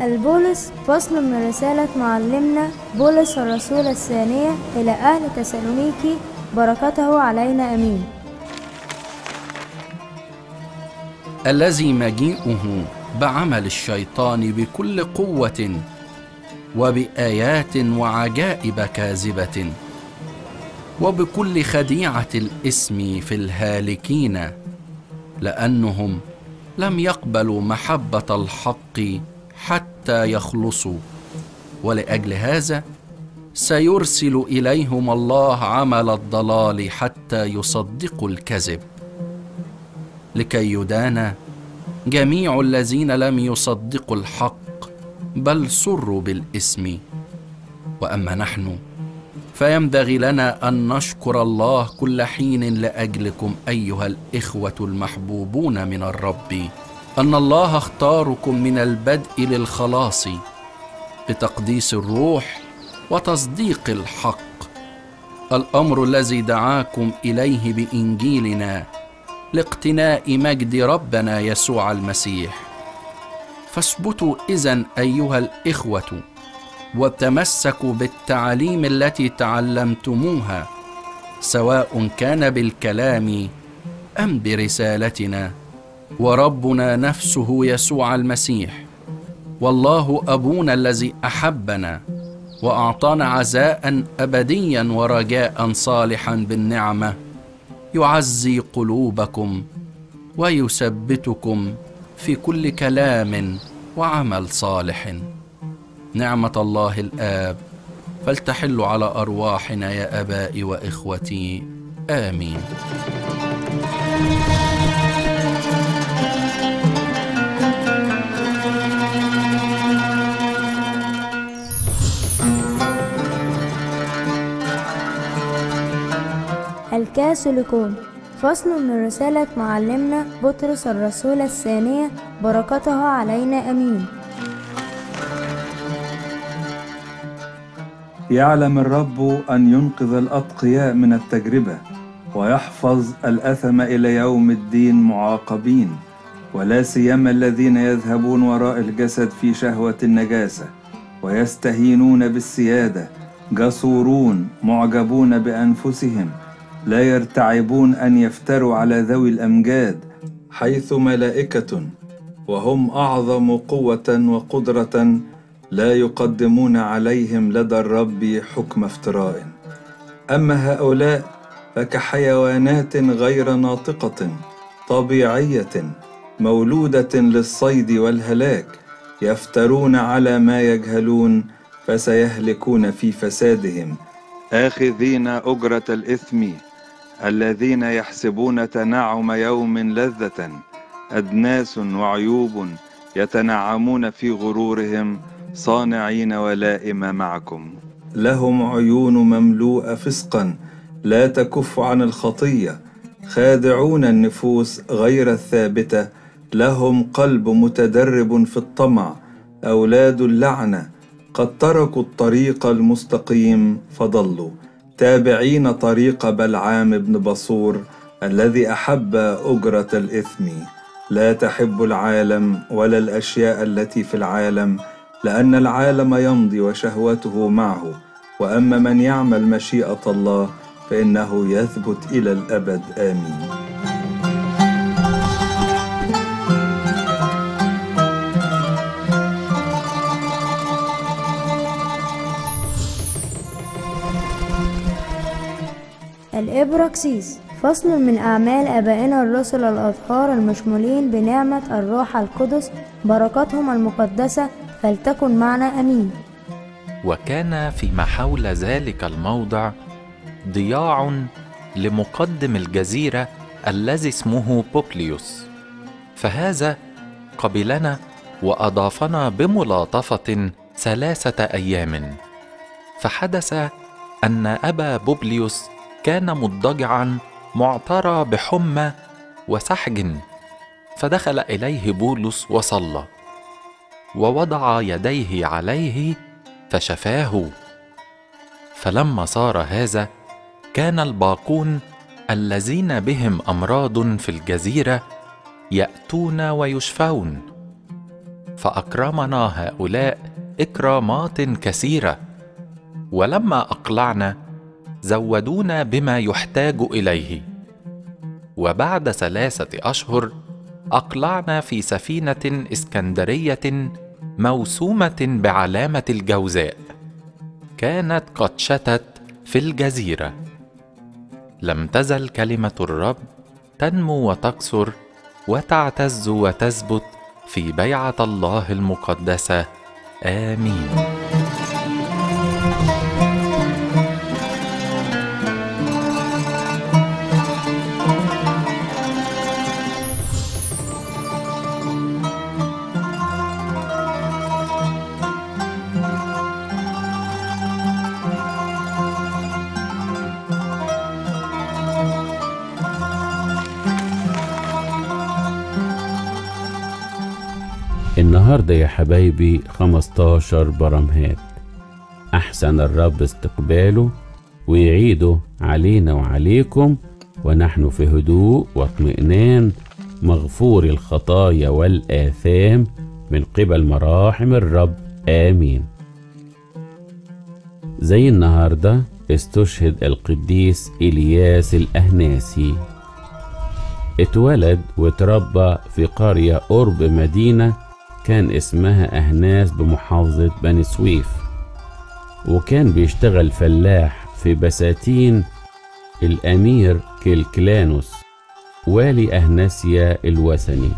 البولس فصل من رسالة معلمنا بولس الرسول الثانية إلى أهل تسالونيكي بركته علينا أمين. الذي مجيئه بعمل الشيطان بكل قوة وبآيات وعجائب كاذبة وبكل خديعة الاسم في الهالكين لأنهم لم يقبلوا محبة الحق حتى يخلصوا. ولأجل هذا سيرسل إليهم الله عمل الضلال حتى يصدقوا الكذب. لكي يدان جميع الذين لم يصدقوا الحق بل سروا بالاسم وأما نحن فينبغي لنا أن نشكر الله كل حين لأجلكم أيها الإخوة المحبوبون من الرب. أن الله اختاركم من البدء للخلاص بتقديس الروح وتصديق الحق. الأمر الذي دعاكم إليه بإنجيلنا لاقتناء مجد ربنا يسوع المسيح. فاثبتوا اذا أيها الإخوة وتمسكوا بالتعاليم التي تعلمتموها سواء كان بالكلام أم برسالتنا. وربنا نفسه يسوع المسيح. والله أبونا الذي أحبنا وأعطانا عزاء ابديا ورجاء صالحا بالنعمة يعزي قلوبكم ويثبتكم في كل كلام وعمل صالح. نعمة الله الآب فلتحل على أرواحنا يا أبائي وإخوتي. آمين. الكاثوليكون فصل من رسالة معلمنا بطرس الرسول الثانية بركته علينا أمين. يعلم الرب أن ينقذ الأتقياء من التجربة ويحفظ الأثم إلى يوم الدين معاقبين ولا سيما الذين يذهبون وراء الجسد في شهوة النجاسة ويستهينون بالسيادة جسورون معجبون بأنفسهم. لا يرتعبون أن يفتروا على ذوي الأمجاد حيث ملائكة وهم أعظم قوة وقدرة لا يقدمون عليهم لدى الرب حكم افتراء. أما هؤلاء فكحيوانات غير ناطقة طبيعية مولودة للصيد والهلاك يفترون على ما يجهلون فسيهلكون في فسادهم. آخذين أجرة الإثم. الذين يحسبون تنعم يوم لذة أدناس وعيوب يتنعمون في غرورهم صانعين ولائم معكم. لهم عيون مملوءة فسقا لا تكف عن الخطية. خادعون النفوس غير الثابتة لهم قلب متدرب في الطمع. أولاد اللعنة قد تركوا الطريق المستقيم فضلوا. تابعين طريق بلعام بن بصور الذي أحب أجرة الإثم. لا تحب العالم ولا الأشياء التي في العالم لأن العالم يمضي وشهوته معه. وأما من يعمل مشيئة الله فإنه يثبت إلى الأبد. آمين. الإبراكسيس فصل من أعمال آبائنا الرسل الأطهار المشمولين بنعمة الروح القدس بركاتهم المقدسة فلتكن معنا أمين. وكان فيما حول ذلك الموضع ضياع لمقدم الجزيرة الذي اسمه بوبليوس. فهذا قبلنا وأضافنا بملاطفة ثلاثة أيام. فحدث أن أبا بوبليوس كان مضطجعا معترى بحمى وسحج فدخل إليه بولس وصلى ووضع يديه عليه فشفاه. فلما صار هذا كان الباقون الذين بهم أمراض في الجزيرة يأتون ويشفون. فأكرمنا هؤلاء إكرامات كثيرة ولما أقلعنا زودونا بما يحتاج إليه. وبعد ثلاثة أشهر أقلعنا في سفينة إسكندرية موسومة بعلامة الجوزاء. كانت قد شتت في الجزيرة. لم تزل كلمة الرب تنمو وتكثر وتعتز وتثبت في بيعة الله المقدسة. آمين. النهاردة يا حبايبي 15 برمهات. أحسن الرب استقباله ويعيده علينا وعليكم ونحن في هدوء واطمئنان مغفور الخطايا والآثام من قبل مراحم الرب. آمين. زي النهاردة استشهد القديس إلياس الأهناسي. اتولد وتربى في قرية قرب مدينة كان اسمها أهناس بمحافظة بني سويف وكان بيشتغل فلاح في بساتين الأمير كيلكلانوس والي أهناسيا الوثني.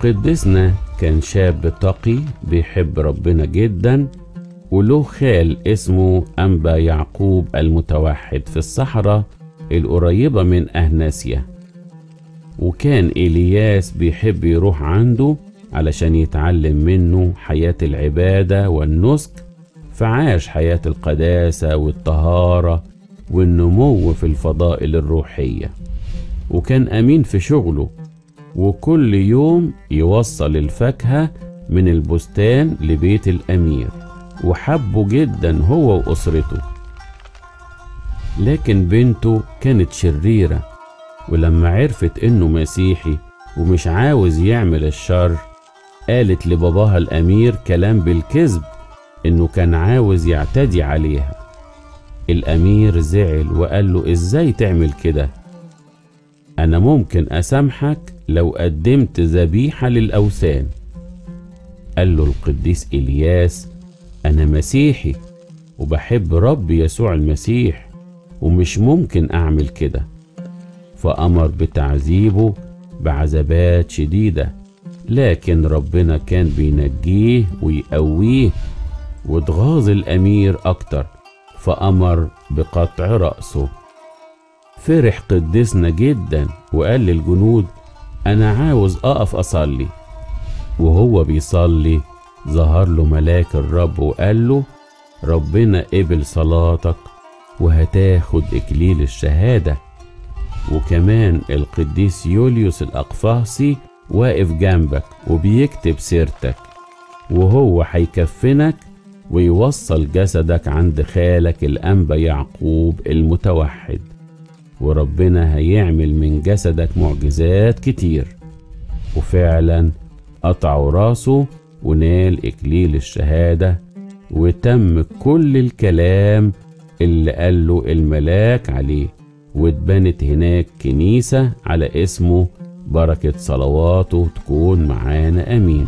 قدسنا كان شاب تقي بيحب ربنا جدا وله خال اسمه أنبا يعقوب المتوحد في الصحراء القريبة من أهناسيا. وكان إلياس بيحب يروح عنده علشان يتعلم منه حياة العبادة والنسك. فعاش حياة القداسة والطهارة والنمو في الفضائل الروحية. وكان أمين في شغله وكل يوم يوصل الفاكهة من البستان لبيت الأمير وحبه جدا هو وأسرته. لكن بنته كانت شريرة ولما عرفت إنه مسيحي ومش عاوز يعمل الشر قالت لباباها الأمير كلام بالكذب إنه كان عاوز يعتدي عليها. الأمير زعل وقال له إزاي تعمل كده؟ أنا ممكن أسامحك لو قدمت ذبيحة للأوثان. قال له القديس إلياس أنا مسيحي وبحب رب يسوع المسيح ومش ممكن أعمل كده. فأمر بتعذيبه بعذابات شديدة. لكن ربنا كان بينجيه ويقويه واتغاظ الأمير أكتر فأمر بقطع رأسه. فرح قدسنا جدا وقال للجنود أنا عاوز أقف أصلي. وهو بيصلي ظهر له ملاك الرب وقال له ربنا قبل صلاتك وهتاخد إكليل الشهادة. وكمان القديس يوليوس الأقفاصي واقف جنبك وبيكتب سيرتك وهو هيكفنك ويوصل جسدك عند خالك الأنبا يعقوب المتوحد وربنا هيعمل من جسدك معجزات كتير. وفعلا قطعوا راسه ونال إكليل الشهادة وتم كل الكلام اللي قاله الملاك عليه واتبنت هناك كنيسة على اسمه بركة صلواته تكون معانا أمين.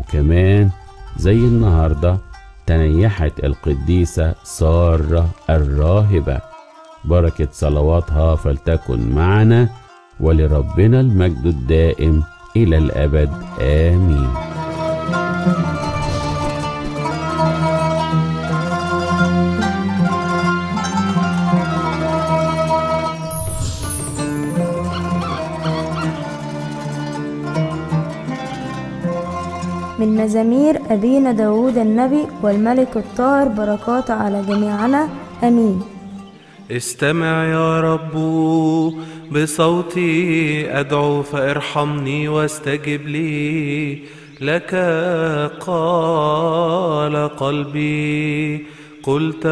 وكمان زي النهاردة تنيحت القديسة سارة الراهبة. بركة صلواتها فلتكن معنا ولربنا المجد الدائم إلى الأبد آمين. من مزامير أبينا داود النبي والملك الطاهر بركات على جميعنا أمين. استمع يا رب بصوتي أدعو فارحمني واستجب لي. لك قال قلبي قلت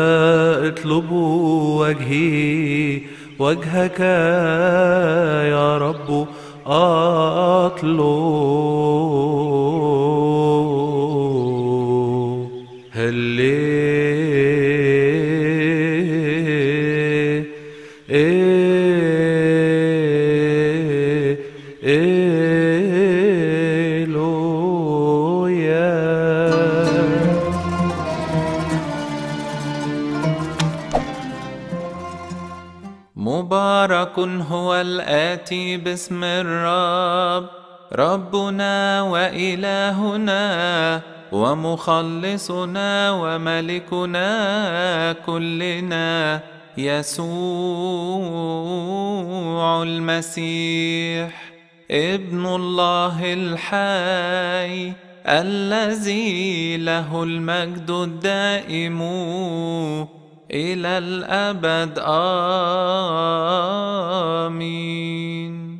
اطلبوا وجهي. وجهك يا رب أطلب. يكن هو الآتي باسم الرب. ربنا وإلهنا ومخلصنا وملكنا كلنا يسوع المسيح. ابن الله الحي الذي له المجد الدائم. إلى الأبد. آمين.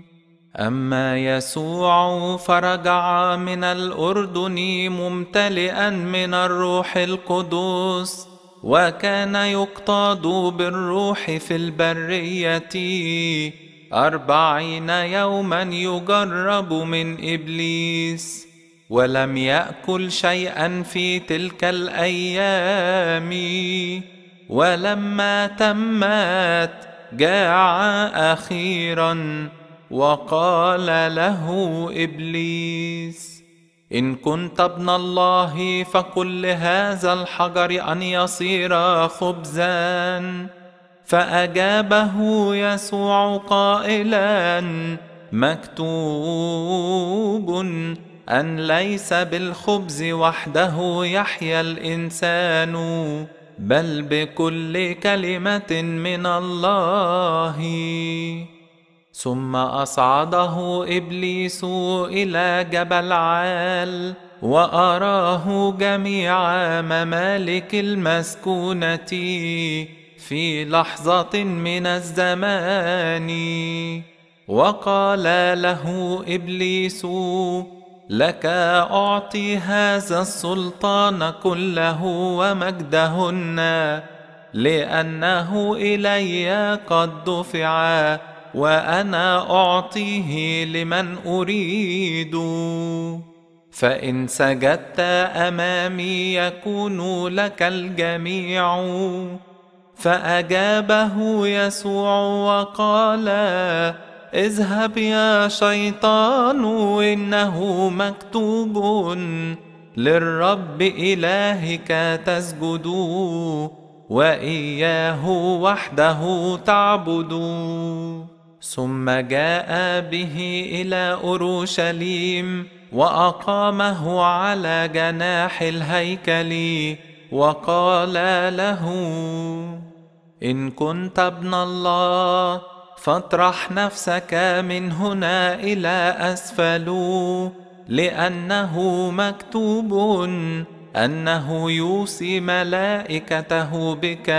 أما يسوع فرجع من الأردن ممتلئا من الروح القدس وكان يقتاد بالروح في البرية أربعين يوما يجرب من إبليس ولم يأكل شيئا في تلك الأيام. ولما تمت جاع أخيرا وقال له إبليس إن كنت ابن الله فقل لهذا الحجر أن يصير خبزا. فأجابه يسوع قائلا مكتوب أن ليس بالخبز وحده يحيا الإنسان. بل بكل كلمة من الله. ثم أصعده إبليس إلى جبل عال وأراه جميع ممالك المسكونة في لحظة من الزمان. وقال له إبليس لك أعطي هذا السلطان كله ومجدهن لأنه إلي قد دفع وأنا أعطيه لمن أريد. فإن سجدت أمامي يكون لك الجميع. فأجابه يسوع وقال اذهب يا شيطان إنه مكتوب للرب إلهك تسجد وإياه وحده تعبد ثم جاء به إلى أورشليم وأقامه على جناح الهيكل وقال له إن كنت ابن الله فاطرح نفسك من هنا إلى أسفل لأنه مكتوب أنه يوصي ملائكته بك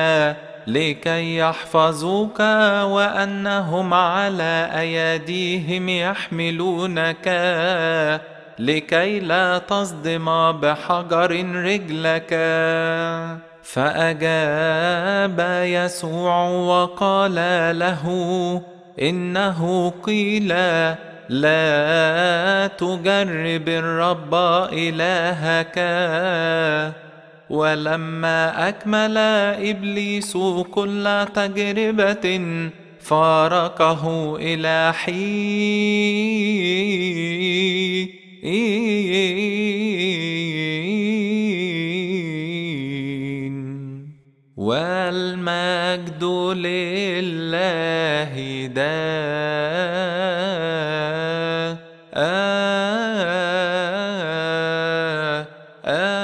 لكي يحفظوك وأنهم على أيديهم يحملونك لكي لا تصدم بحجر رجلك. فأجاب يسوع وقال له إنه قيل لا تجرب الرب إلهك. ولما أكمل إبليس كل تجربة فارقه إلى حين. لله دا. آه آه